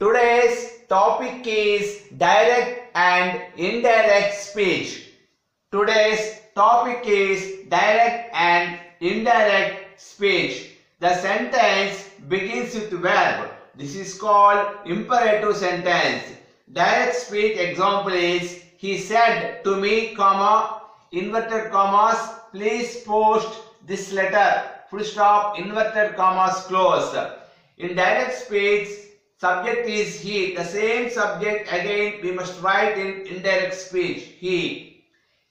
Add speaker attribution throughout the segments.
Speaker 1: Today's topic is direct and indirect speech. Today's topic is direct and indirect speech. The sentence begins with verb. This is called imperative sentence. Direct speech example is he said to me, comma, inverted commas, please post this letter. Full stop, inverted commas close. In direct speech, subject is he. The same subject again we must write in indirect speech, he.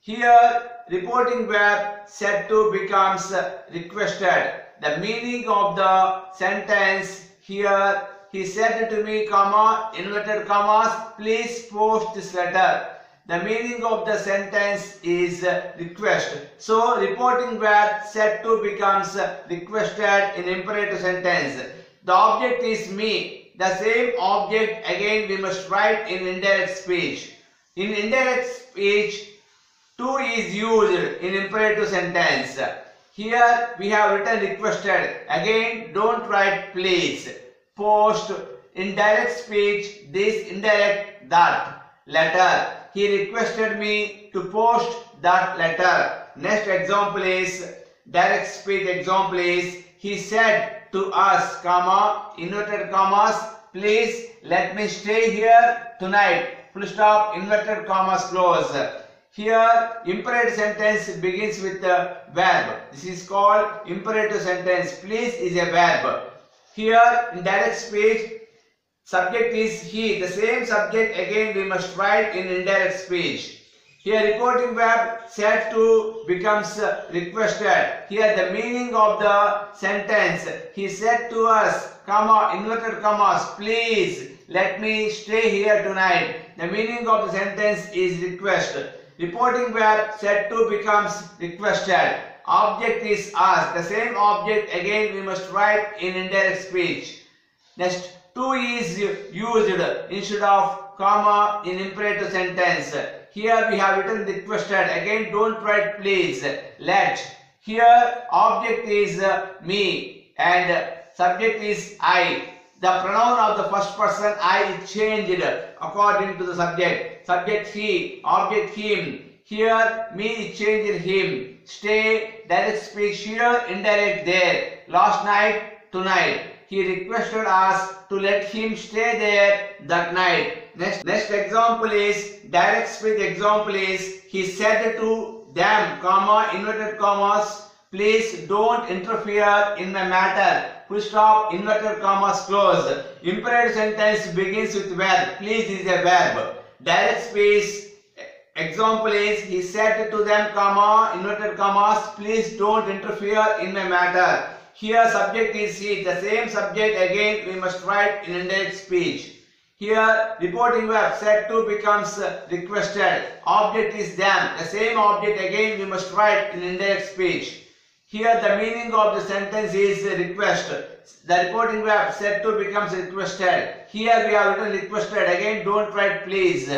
Speaker 1: Here, reporting verb said to becomes requested. The meaning of the sentence here, he said to me, comma, inverted commas, please post this letter. The meaning of the sentence is request. So, reporting verb said to becomes requested in imperative sentence. The object is me. The same object again we must write in indirect speech. In indirect speech, to is used in imperative sentence. Here we have written requested. Again, don't write please. Post in direct speech this indirect that letter. He requested me to post that letter. Next example is direct speech example is he said to us, comma, inverted commas, please let me stay here tonight. Full stop, inverted commas close. Here, imperative sentence begins with the verb. This is called imperative sentence. Please is a verb. Here, in direct speech, subject is he. The same subject again we must write in indirect speech. Here, reporting verb said to becomes uh, requested. Here, the meaning of the sentence. He said to us, comma, inverted commas, please let me stay here tonight. The meaning of the sentence is request. Reporting verb said to becomes requested. Object is asked. The same object again we must write in indirect speech. Next, to is used instead of comma in imperative sentence. Here we have written requested. Again don't write please. Let. Here object is me and subject is I. The pronoun of the first person I is changed according to the subject. Subject he, object him. Here me is changed him. Stay, direct speech here, indirect there. Last night, tonight. He requested us to let him stay there that night. Next, next example is direct speech example is he said to them, comma, inverted commas, please don't interfere in my matter. Full stop, inverted commas close. Imperative sentence begins with verb. Please is a verb. Direct speech example is he said to them, comma, inverted commas, please don't interfere in my matter. Here subject is he. The same subject again we must write in indirect speech. Here reporting verb said to becomes requested. Object is them. The same object again we must write in indirect speech. Here the meaning of the sentence is request. The reporting verb said to becomes requested. Here we have written requested. Again don't write please.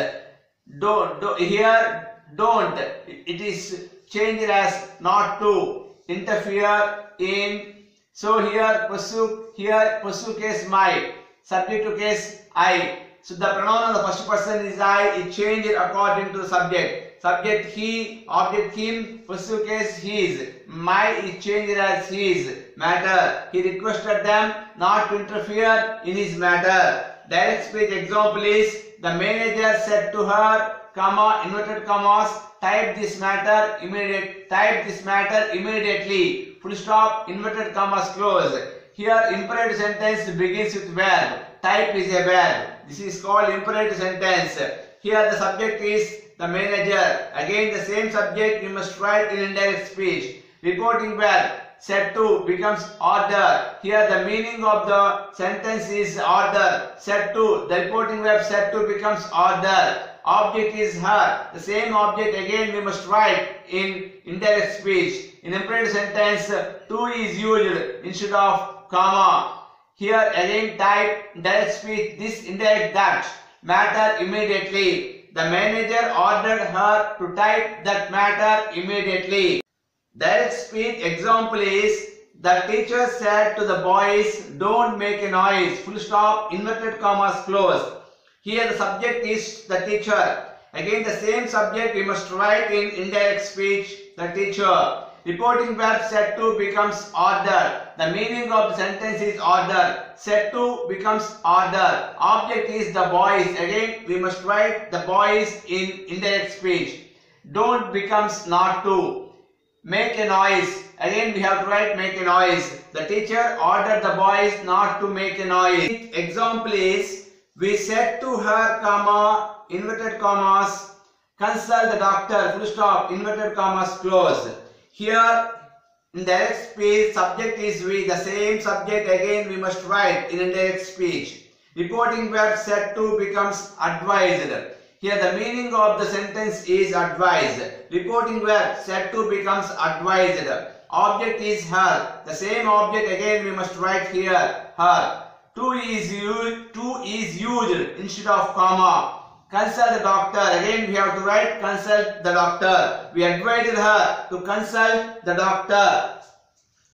Speaker 1: Don't, do, here don't. It is changed as not to interfere in. So here pursue here pursue case my subject to case I. So the pronoun of the first person is I. It changed according to the subject. Subject he, object him, pursue case his. My is changed as his matter. He requested them not to interfere in his matter. Direct speech example is the manager said to her, comma, inverted commas, type this matter immediate, type this matter immediately. Full stop, inverted commas close. Here imperative sentence begins with verb. Type is a verb. This is called imperative sentence. Here the subject is the manager. Again the same subject you must write in indirect speech. Reporting verb set to becomes order. Here the meaning of the sentence is order. Set to, the reporting verb set to becomes order. Object is her. The same object again we must write in indirect speech. In imperative sentence, to is used instead of comma. Here again type direct speech this indirect that matter immediately. The manager ordered her to type that matter immediately. Direct speech example is The teacher said to the boys, don't make a noise. Full stop, inverted commas close. Here the subject is the teacher. Again the same subject we must write in indirect speech, the teacher. Reporting verb set to becomes order. The meaning of the sentence is order. Set to becomes order. Object is the boys. Again we must write the boys in indirect speech. Don't becomes not to. Make a noise. Again we have to write make a noise. The teacher ordered the boys not to make a noise. Example is we said to her comma inverted commas consult the doctor full stop inverted commas close. Here in direct speech subject is we the same subject again we must write in indirect speech. Reporting verb said to becomes advised. Here the meaning of the sentence is advised. Reporting verb said to becomes advised. Object is her. The same object again we must write here her. To is used, to is used instead of comma. Consult the doctor. Again we have to write consult the doctor. We advised her to consult the doctor.